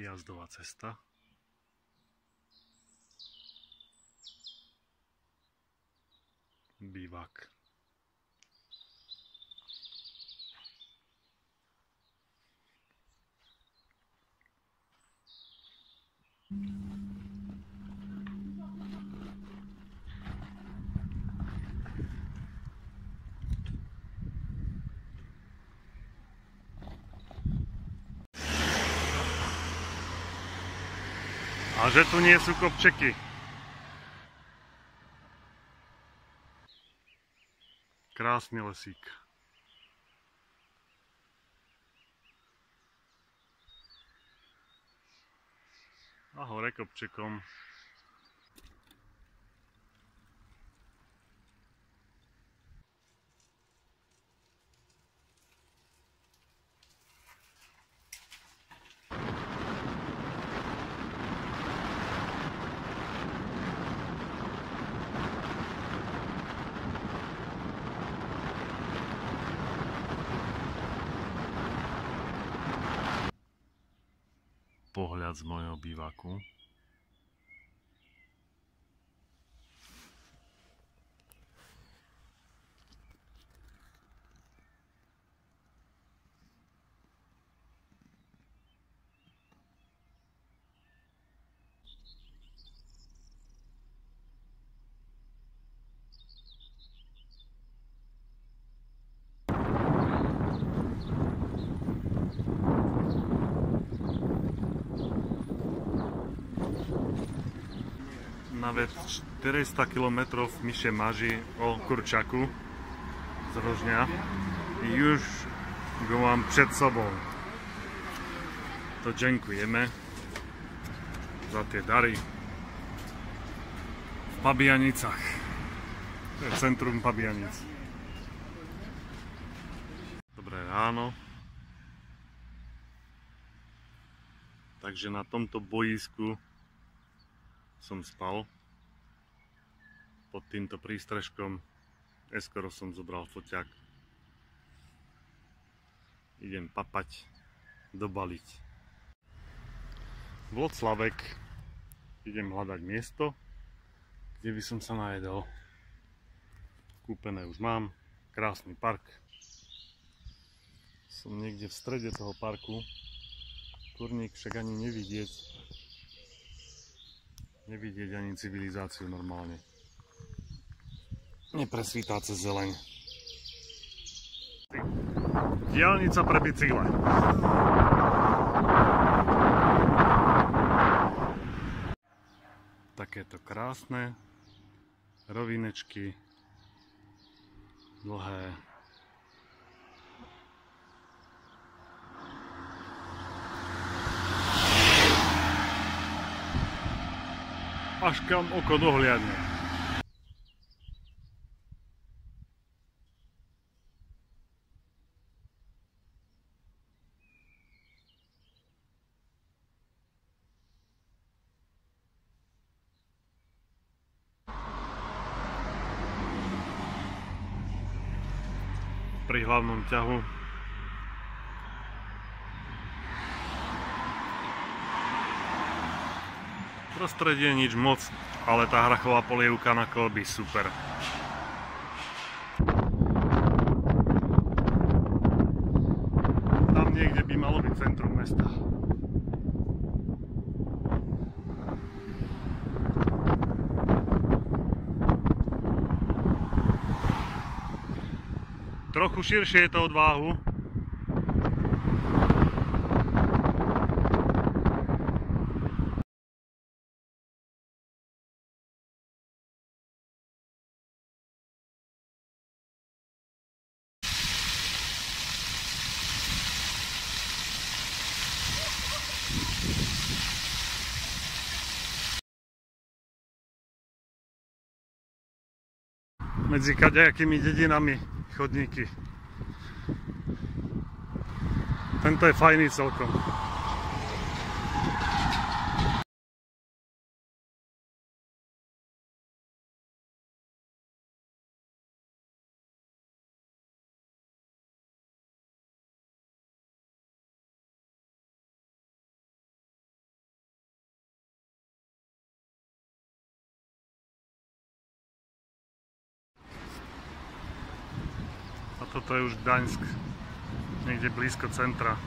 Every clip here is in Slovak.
prijazdová cesta. Bývak. A že tu nie sú kopčeky. Krásny lesík. A hore kopčekom. Pohľad z mojho bývaku. Na vec 400 km v Myše Maži o Kurčaku z Rožňa. Już go mám před sobou. To ďakujeme za tie dary v Pabianicach. To je centrum Pabianic. Dobré ráno. Takže na tomto boisku som spal pod týmto prístrežkom. Eskoro som zobral foťak. Idem papať, dobaliť. Vloclavek. Idem hľadať miesto, kde by som sa najedol. Kúpené už mám. Krásny park. Som niekde v strede toho parku. Kurník však ani nevidieť nevidieť ani civilizáciu normálne. Nepresvítá cez zeleň. Diálnica pre bicykle. Takéto krásne rovinečky, dlhé až kam oko dohliadne. Pri hlavnom ťahu Prostredie nič moc, ale tá hrachová polievka na kolby super. Tam niekde by malo byť centrum mesta. Trochu širšie je to od váhu, medzi kadejakými dedinami chodníky. Tento je fajný celkom. Toto je už Gdaňsk, niekde blízko centra.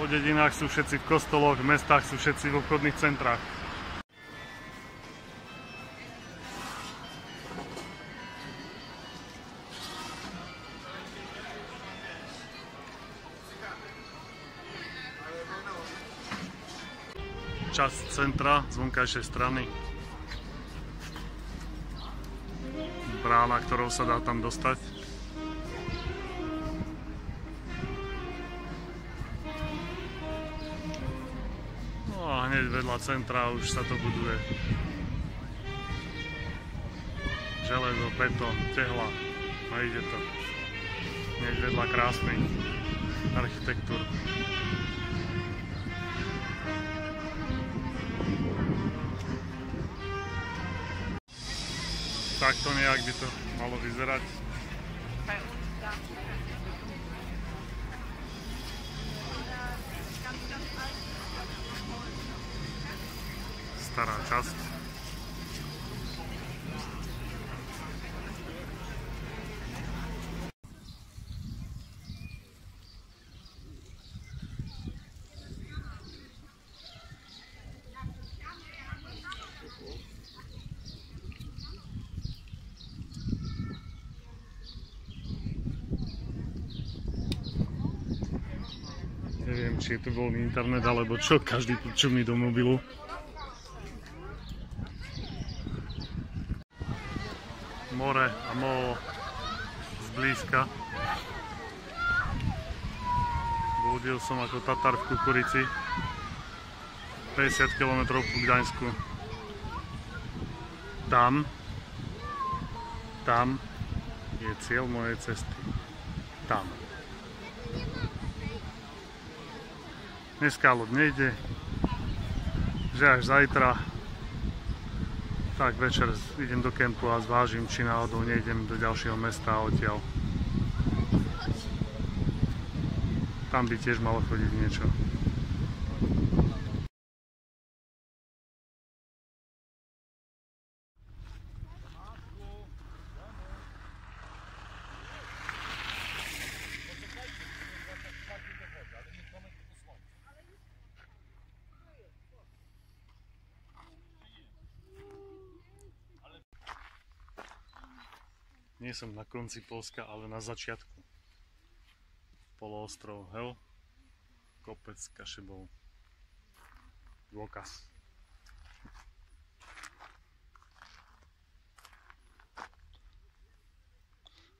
Po dedinách sú všetci v kostoloch, v mestách sú všetci v obchodných centrách. Časť centra z vonkajšej strany. Brána, ktorou sa dá tam dostať. No a hneď vedľa centra už sa to buduje. Železo, beton, tehla. A ide to. Hneď vedľa krásny architektúr. Takto nejak by to malo vyzerať. Stará časť. Neviem, či tu voľný internet, alebo čo, každý tu čumí do mobilu. More a molo zblízka. Blúdil som ako Tatar v Kukurici. 50 km po Gdaňsku. Tam, tam je cieľ mojej cesty. Tam. Dneska loď nejde, že až zajtra tak večer idem do kempu a zvážim, či náhodou nejdem do ďalšieho mesta odtiaľ. Tam by tiež malo chodiť niečo. Nie som na konci Polska, ale na začiatku. Poloostrov Hel, kopec Kašebov. Dôkaz.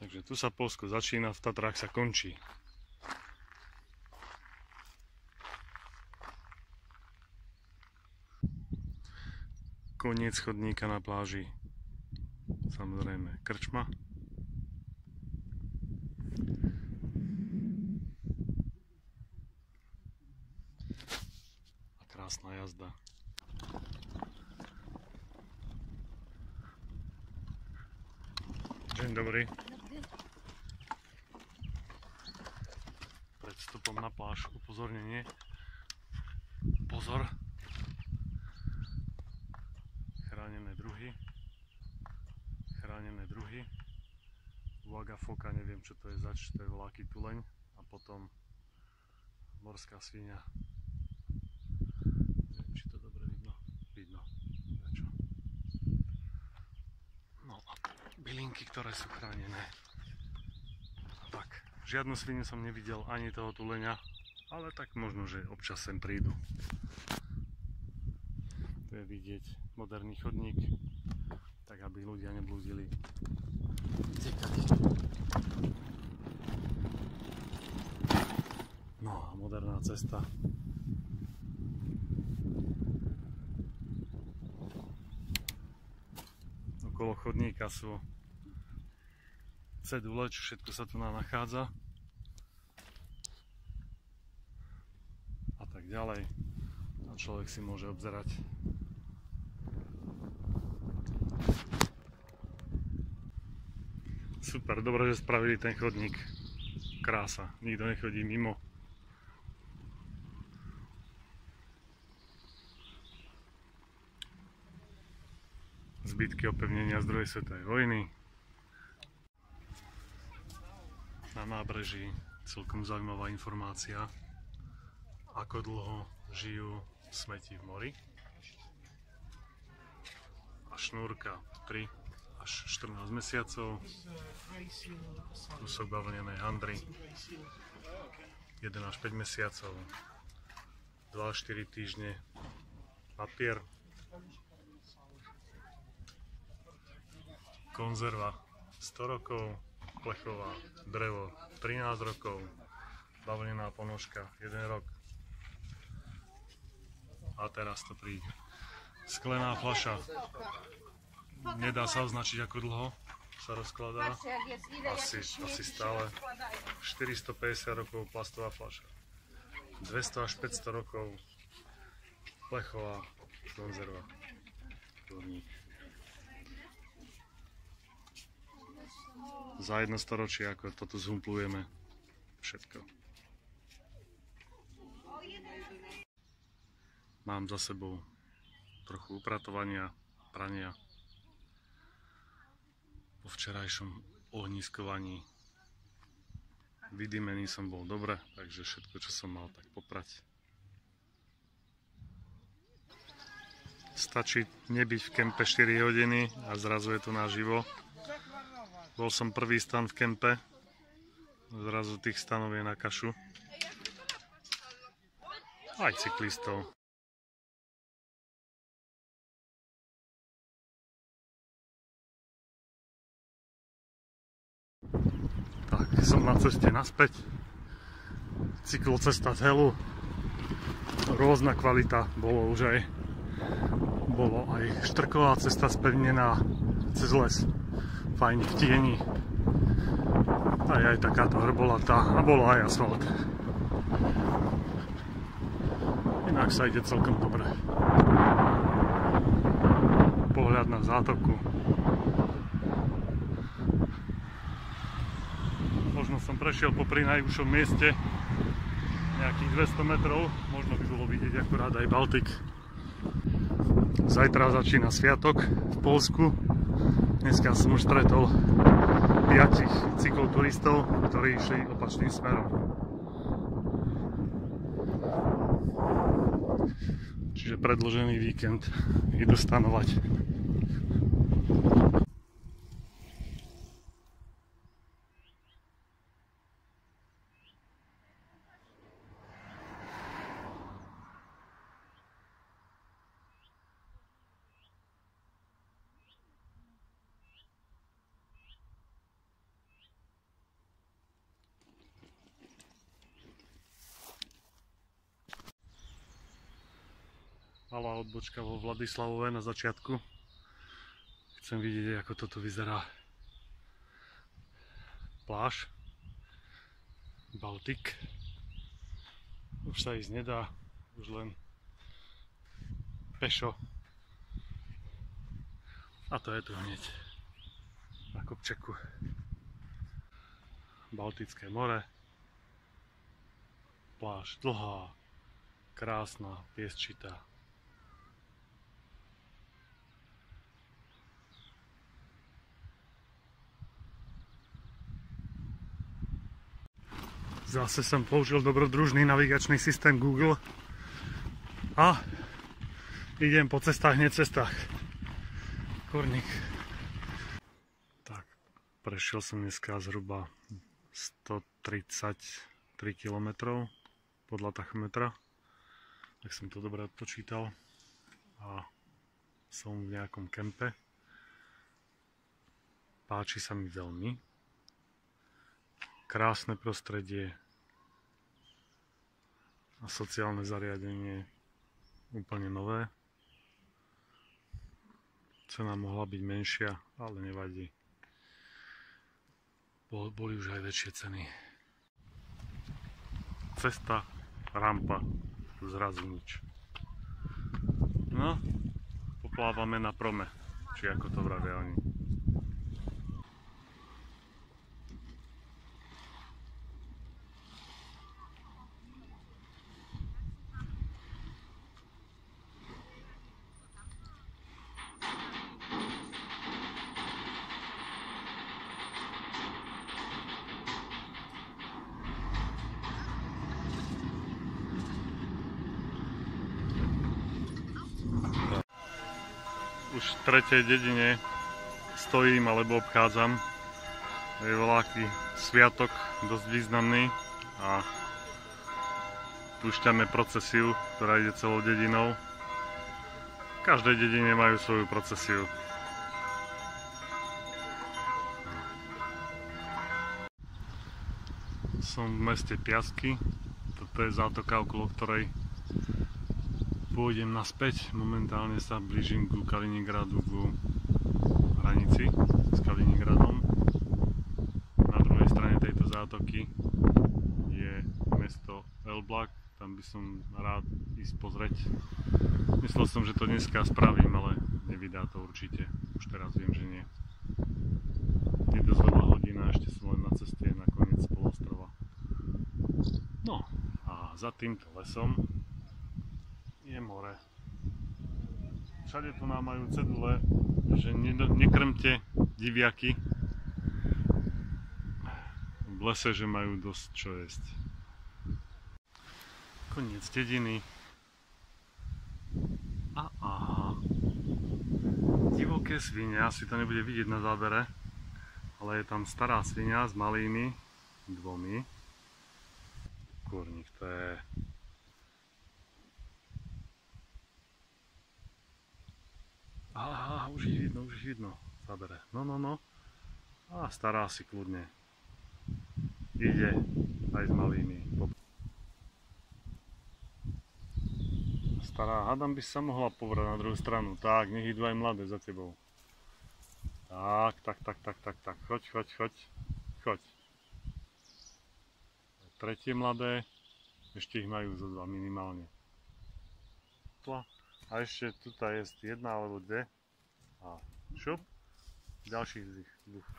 Takže tu sa Polsko začína, v Tatrách sa končí. Koniec chodníka na pláži. Samozrejme krčma. A krásna jazda. Dzień dobry. Pred vstupom na pláž upozornenie. Pozor. Chránené druhy. Chránené druhy. Uvaga foka, neviem čo to je zač, to je voláky tuleň. A potom morská svinia. Neviem, či to dobre vidno. Vidno. Prečo? No a bylinky, ktoré sú chránené. Tak, žiadnu svinu som nevidel, ani toho tuleňa, ale tak možno, že občas sem prídu. Tu je vidieť moderný chodník, tak aby ľudia neblúdili. No a moderná cesta. Okolo chodníka sú cedule, čo všetko sa tu nachádza. A tak ďalej. A človek si môže obzerať. Super, dobre, že spravili ten chodník. Krása, nikto nechodí mimo. zbytky opevnenia z druhej svetovej vojny, nábreží celkom zaujímavá informácia, ako dlho žijú smeti v mori. A šnúrka 3 až 14 mesiacov, kúsok bavlnenej handry. 1 až 5 mesiacov, 2 až 4 týždne papier, konzerva 100 rokov, plechová, drevo 13 rokov, bavlnená ponožka 1 rok. A teraz to príde. Sklená fľaša. Nedá sa označiť ako dlho sa rozkladá. Asi, asi stále 450 rokov plastová fľaša. 200 až 500 rokov plechová konzerva. Kurník. Za jedno storočie, ako toto zhumplujeme všetko. Mám za sebou trochu upratovania, prania. Po včerajšom ohniskovaní vydymený som bol dobre, takže všetko, čo som mal, tak poprať. Stačí nebyť v kempe 4 hodiny a zrazu je to naživo. Bol som prvý stan v kempe, zrazu tých stanov je na kašu. Aj cyklistov. Tak, som na ceste naspäť. Cyklocesta z Helu. Rôzna kvalita, bolo už aj bolo aj štrková cesta spevnená cez les. Fajne v tieni. Aj aj takáto hrbolatá a bolo aj asfalt. Inak sa ide celkom dobre. Pohľad na zátoku. Možno som prešiel popri najúžšom mieste nejakých 200 metrov. Možno by bolo vidieť akurát aj Baltik. Zajtra začína sviatok v Polsku. Dneska som už stretol piatich cykloturistov, ktorí išli opačným smerom. Čiže predložený víkend idú stanovať. Odbočka vo Vladislavove na začiatku. Chcem vidieť, ako toto vyzerá. Pláž. Baltik. Už sa ísť nedá, už len pešo. A to je tu hneď na kopčeku. Baltické more. Pláž dlhá, krásna, piesčitá. Zase som použil dobrodružný navigačný systém Google a idem po cestách, nie cestách. Korník. Tak, prešiel som dneska zhruba 133 km podľa tachometra. Tak som to dobre odpočítal. A som v nejakom kempe. Páči sa mi veľmi. Krásne prostredie, a sociálne zariadenie úplne nové. Cena mohla byť menšia, ale nevadí. Boli už aj väčšie ceny. Cesta, rampa, zrazu nič. No, poplávame na prome, či ako to vravia oni. Už v tretej dedine stojím alebo obchádzam. Je veľký sviatok, dosť významný a púšťame procesiu, ktorá ide celou dedinou. V každej dedine majú svoju procesiu. Som v meste Piasky, toto je zátoka, okolo ktorej pôjdem naspäť. Momentálne sa blížim ku Kaliningradu, ku hranici s Kaliningradom. Na druhej strane tejto zátoky je mesto Elblak, tam by som rád ísť pozrieť. Myslel som, že to dneska spravím, ale nevydá to určite. Už teraz viem, že nie. Je dosť veľa hodín a ešte som len na ceste na koniec polostrova. No a za týmto lesom je more. Všade tu nám majú cedule, že nekrmte diviaky v lese, že majú dosť čo jesť. Koniec dediny. A aha. Divoké svine, asi to nebude vidieť na zábere, ale je tam stará svinia s malými dvomi. Kurník, to je Aha, už ich vidno, už ich vidno. Zabere. No, no, no. A stará si kľudne. Ide aj s malými. Stará, hádam by sa mohla povrať na druhú stranu. Tak, nech idú aj mladé za tebou. Tak, tak, tak, tak, tak, tak. Choď, choď, choď. Choď. Tretie mladé. Ešte ich majú zo dva minimálne. Tla. A ešte tuto je jedna alebo dve. A šup. Ďalších z ich dvoch.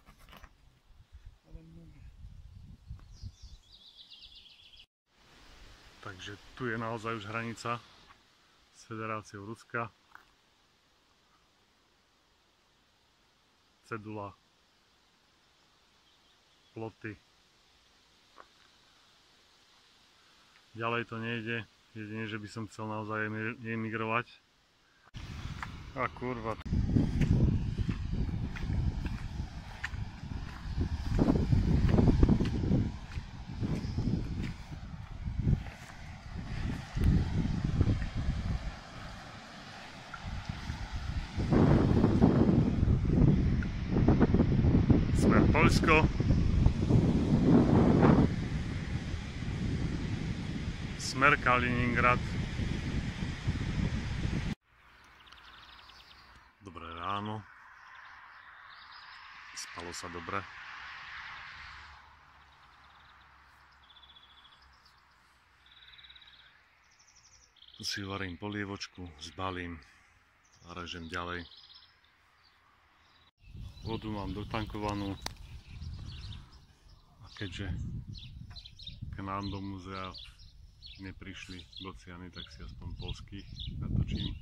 Takže tu je naozaj už hranica s Federáciou Ruska. Cedula. Ploty. Ďalej to nejde. Jedine, že by som chcel naozaj emigrovať. A kurva. Sme v. smer Kaliningrad. Dobré ráno. Spalo sa dobre. Tu si varím polievočku, zbalím a režem ďalej. Vodu mám dotankovanú a keďže k nám do muzea neprišli bociany, tak si aspoň polských natočím.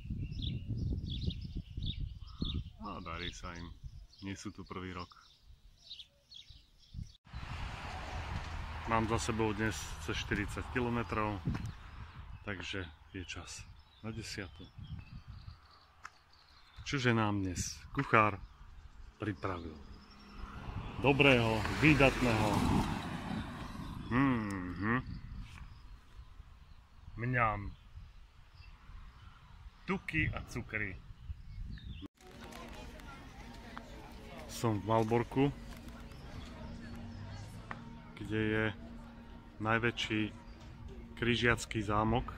A darí sa im. Nie sú tu prvý rok. Mám za sebou dnes cez 40 km, takže je čas na desiatu. Čože nám dnes kuchár pripravil? Dobrého, výdatného. Mm -hmm. Mňam. Tuky a cukry. Som v Malborku, kde je najväčší križiacký zámok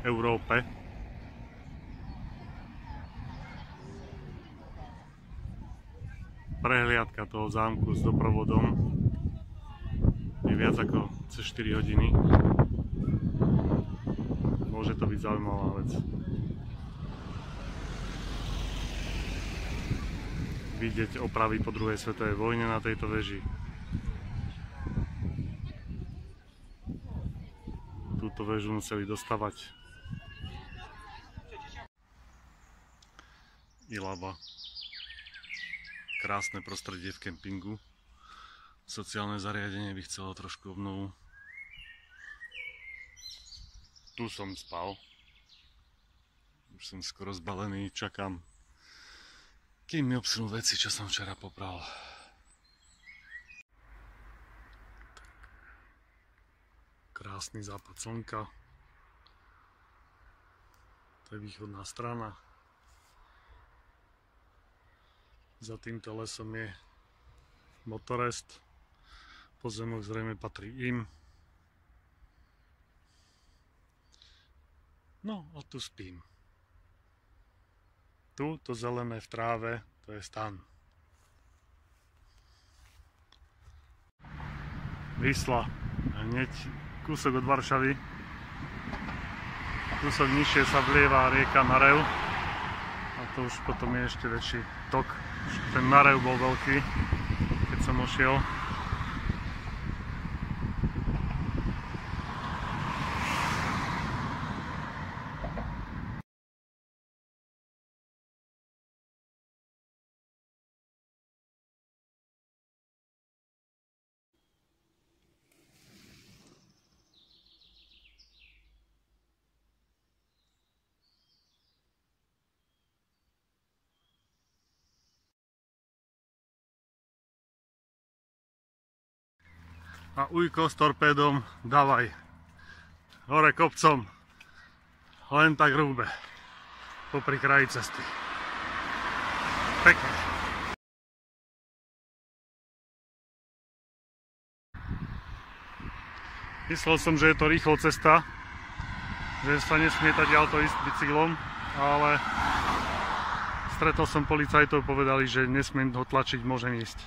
v Európe. Prehliadka toho zámku s doprovodom je viac ako cez 4 hodiny môže to byť zaujímavá vec. Vidieť opravy po druhej svetovej vojne na tejto veži. Túto väžu museli dostavať Ilava. Krásne prostredie v kempingu. Sociálne zariadenie by chcelo trošku obnovu tu som spal. Už som skoro zbalený, čakám Kým mi obsunú veci, čo som včera popral. Krásny západ slnka. To je východná strana. Za týmto lesom je motorest. Pozemok zrejme patrí im. No a tu spím. Tu, to zelené v tráve, to je stan. Vysla, hneď kúsok od Varšavy. Kúsok nižšie sa vlieva rieka Narev. A to už potom je ešte väčší tok. Ten Narev bol veľký, keď som ošiel. A ujko s torpédom dávaj. Hore kopcom. Len tak hrúbe popri kraji cesty. Pekne. Myslel som, že je to rýchlo cesta že sa nesmie tadiaľto ísť bicyklom ale stretol som policajtov povedali, že nesmiem ho tlačiť, môžem ísť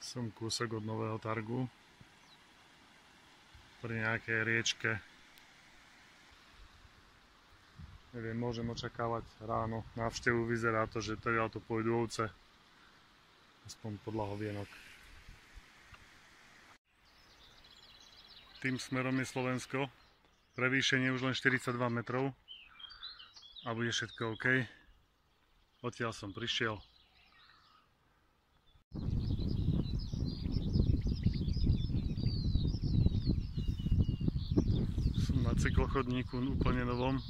som kúsok od Nového Targu pri nejakej riečke. Neviem, môžem očakávať ráno návštevu. Vyzerá to, že teda to pôjdu ovce. Aspoň podľa hovienok. Tým smerom je Slovensko. Prevýšenie už len 42 metrov. A bude všetko OK. Odtiaľ som prišiel. Cyklochodníku úplne novom.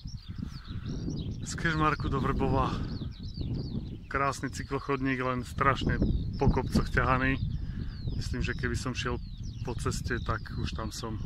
Z Kežmarku do Vrbova. Krásny cyklochodník, len strašne po kopcoch ťahaný. Myslím, že keby som šiel po ceste, tak už tam som